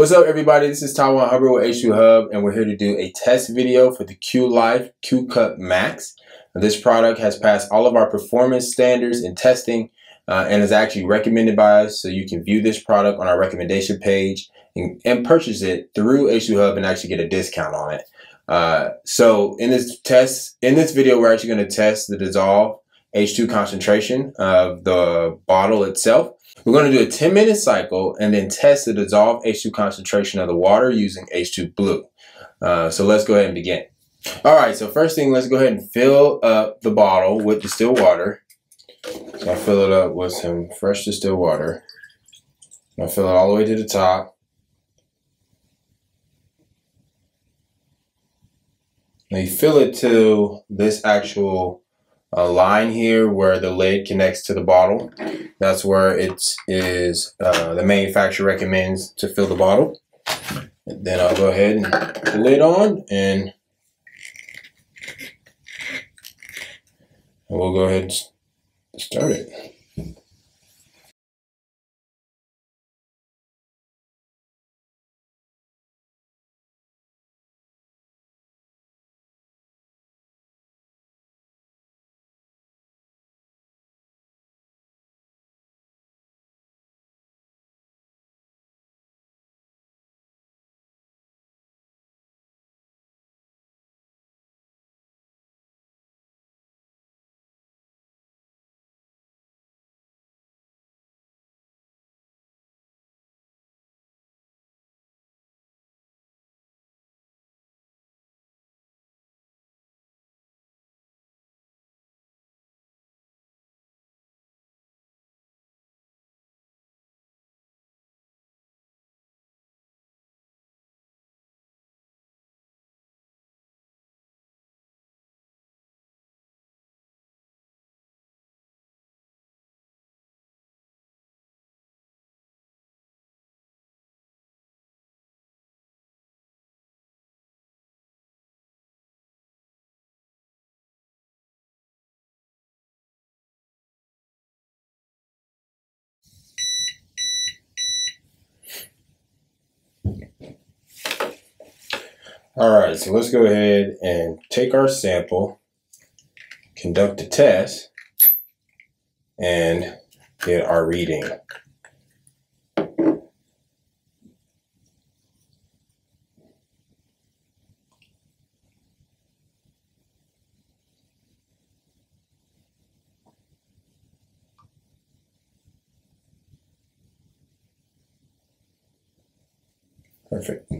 What's up, everybody? This is Tywon Hubbard with H2Hubb, and we're here to do a test video for the Q Life Q Cup Max. This product has passed all of our performance standards in testing uh, and is actually recommended by us, so you can view this product on our recommendation page and, and purchase it through H2Hubb and actually get a discount on it. Uh, so in this test, in this video, we're actually going to test the dissolve H2 concentration of the bottle itself. We're going to do a 10 minute cycle and then test the dissolved H2 concentration of the water using H2 Blue. Uh, so let's go ahead and begin. All right, so first thing, let's go ahead and fill up the bottle with distilled water. So I fill it up with some fresh distilled water. I fill it all the way to the top. Now you fill it to this actual a line here where the lid connects to the bottle. That's where it is, uh, the manufacturer recommends to fill the bottle. And then I'll go ahead and put the lid on and we'll go ahead and start it. All right, so let's go ahead and take our sample, conduct a test, and get our reading. Perfect.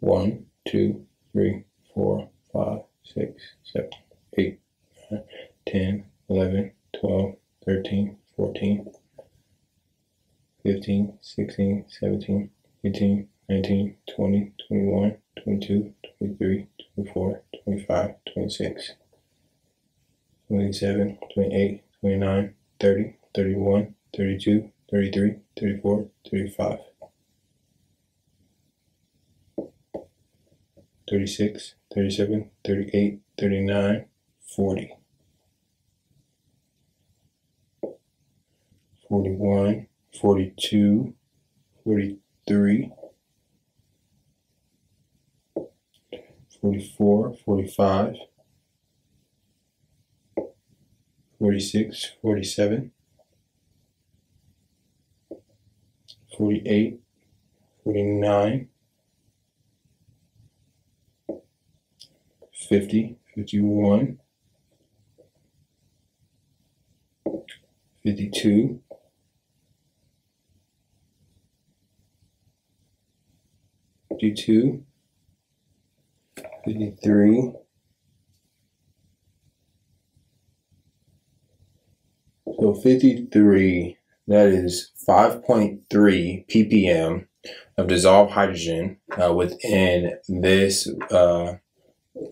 one, two, three, four, five, six, seven, eight, nine, ten, eleven, twelve, thirteen, fourteen, fifteen, sixteen, seventeen, eighteen, nineteen, twenty, twenty-one, twenty-two, twenty-three, twenty-four, twenty-five, twenty-six, twenty-seven, twenty-eight, twenty-nine, thirty, thirty-one, thirty-two, thirty-three, thirty-four, thirty-five. 36, 37, 38, 39, 40. 41, 42, 43, 44, 45, 46, 47, 48, 49, 50, 51, 52, 52, 53, so 53, that is 5.3 ppm of dissolved hydrogen uh, within this uh,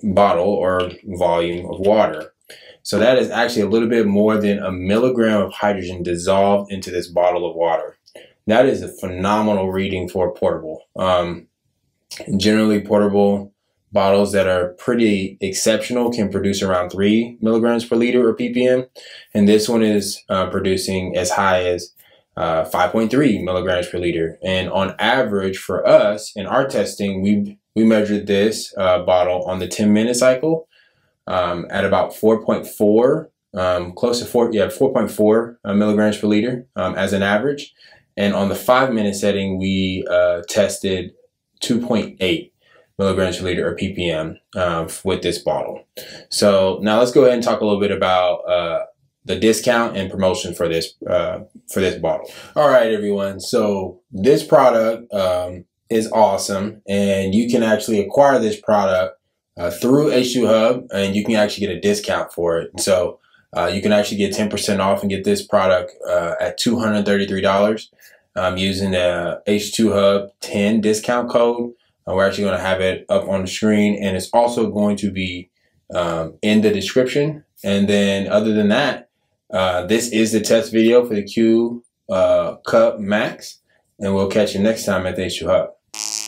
bottle or volume of water. So that is actually a little bit more than a milligram of hydrogen dissolved into this bottle of water. That is a phenomenal reading for portable. Um, generally, portable bottles that are pretty exceptional can produce around three milligrams per liter or ppm, and this one is uh, producing as high as uh, 5.3 milligrams per liter. And on average, for us in our testing, we we measured this uh, bottle on the 10 minute cycle um, at about 4.4, um, close to four, yeah, 4.4 uh, milligrams per liter um, as an average. And on the five minute setting, we uh, tested 2.8 milligrams per liter or ppm uh, with this bottle. So now let's go ahead and talk a little bit about uh, the discount and promotion for this uh, for this bottle. All right, everyone. So this product um, is awesome, and you can actually acquire this product uh, through H2Hubb, and you can actually get a discount for it. So uh, you can actually get 10% off and get this product uh, at $233 um, using the H2Hubb 10 discount code. Uh, we're actually going to have it up on the screen, and it's also going to be um, in the description. And then, other than that, uh, this is the test video for the Q uh, Cup Max, and we'll catch you next time at the H2Hubb you